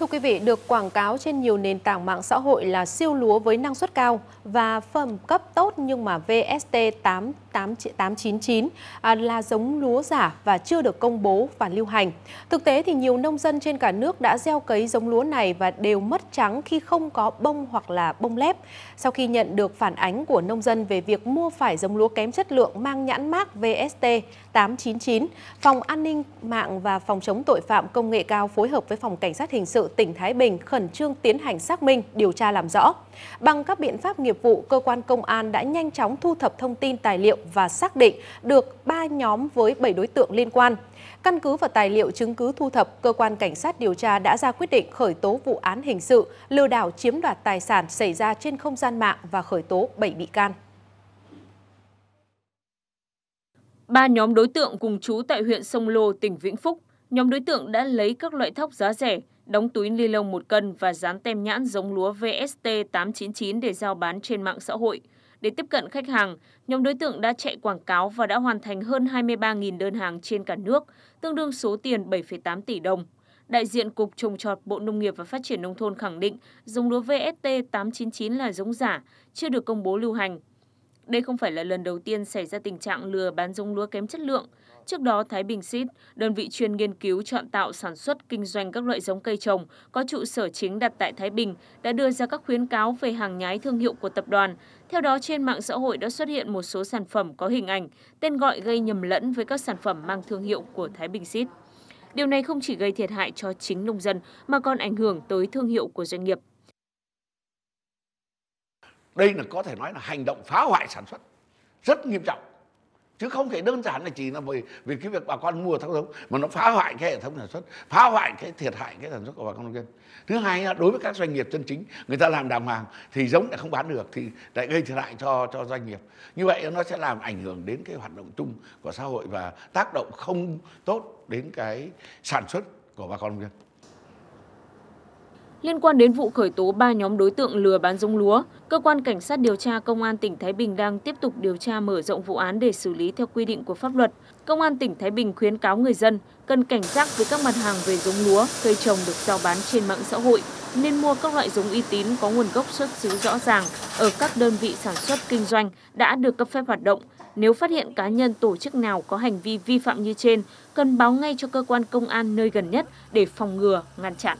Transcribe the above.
Thưa quý vị, được quảng cáo trên nhiều nền tảng mạng xã hội là siêu lúa với năng suất cao và phẩm cấp tốt nhưng mà VST 8 899 à, là giống lúa giả và chưa được công bố và lưu hành. Thực tế thì nhiều nông dân trên cả nước đã gieo cấy giống lúa này và đều mất trắng khi không có bông hoặc là bông lép. Sau khi nhận được phản ánh của nông dân về việc mua phải giống lúa kém chất lượng mang nhãn mác VST 899, Phòng An ninh mạng và Phòng chống tội phạm công nghệ cao phối hợp với Phòng Cảnh sát Hình sự tỉnh Thái Bình khẩn trương tiến hành xác minh, điều tra làm rõ. Bằng các biện pháp nghiệp vụ, cơ quan công an đã nhanh chóng thu thập thông tin tài liệu, và xác định được 3 nhóm với 7 đối tượng liên quan. Căn cứ vào tài liệu chứng cứ thu thập, cơ quan cảnh sát điều tra đã ra quyết định khởi tố vụ án hình sự lừa đảo chiếm đoạt tài sản xảy ra trên không gian mạng và khởi tố 7 bị can. Ba nhóm đối tượng cùng chú tại huyện Sông Lô, tỉnh Vĩnh Phúc. Nhóm đối tượng đã lấy các loại thóc giá rẻ, đóng túi ni lông một cân và dán tem nhãn giống lúa VST 899 để giao bán trên mạng xã hội. Để tiếp cận khách hàng, nhóm đối tượng đã chạy quảng cáo và đã hoàn thành hơn 23.000 đơn hàng trên cả nước, tương đương số tiền 7,8 tỷ đồng. Đại diện Cục Trồng trọt Bộ Nông nghiệp và Phát triển Nông thôn khẳng định giống lúa VST 899 là giống giả, chưa được công bố lưu hành. Đây không phải là lần đầu tiên xảy ra tình trạng lừa bán giống lúa kém chất lượng. Trước đó, Thái Bình Seed, đơn vị chuyên nghiên cứu chọn tạo sản xuất kinh doanh các loại giống cây trồng có trụ sở chính đặt tại Thái Bình, đã đưa ra các khuyến cáo về hàng nhái thương hiệu của tập đoàn. Theo đó, trên mạng xã hội đã xuất hiện một số sản phẩm có hình ảnh, tên gọi gây nhầm lẫn với các sản phẩm mang thương hiệu của Thái Bình Seed. Điều này không chỉ gây thiệt hại cho chính nông dân mà còn ảnh hưởng tới thương hiệu của doanh nghiệp đây là có thể nói là hành động phá hoại sản xuất. Rất nghiêm trọng. Chứ không thể đơn giản là chỉ là vì, vì cái việc bà con mua thóc giống mà nó phá hoại cái hệ thống sản xuất phá hoại cái thiệt hại cái sản xuất của bà con nông dân. Thứ hai là đối với các doanh nghiệp chân chính người ta làm đàng hoàng thì giống lại không bán được thì lại gây thiệt hại cho cho doanh nghiệp. Như vậy nó sẽ làm ảnh hưởng đến cái hoạt động chung của xã hội và tác động không tốt đến cái sản xuất của bà con nông dân. Liên quan đến vụ khởi tố 3 nhóm đối tượng lừa bán giống lúa, cơ quan cảnh sát điều tra công an tỉnh Thái Bình đang tiếp tục điều tra mở rộng vụ án để xử lý theo quy định của pháp luật. Công an tỉnh Thái Bình khuyến cáo người dân cần cảnh giác với các mặt hàng về giống lúa, cây trồng được giao bán trên mạng xã hội, nên mua các loại giống uy tín có nguồn gốc xuất xứ rõ ràng ở các đơn vị sản xuất kinh doanh đã được cấp phép hoạt động. Nếu phát hiện cá nhân tổ chức nào có hành vi vi phạm như trên, cần báo ngay cho cơ quan công an nơi gần nhất để phòng ngừa, ngăn chặn.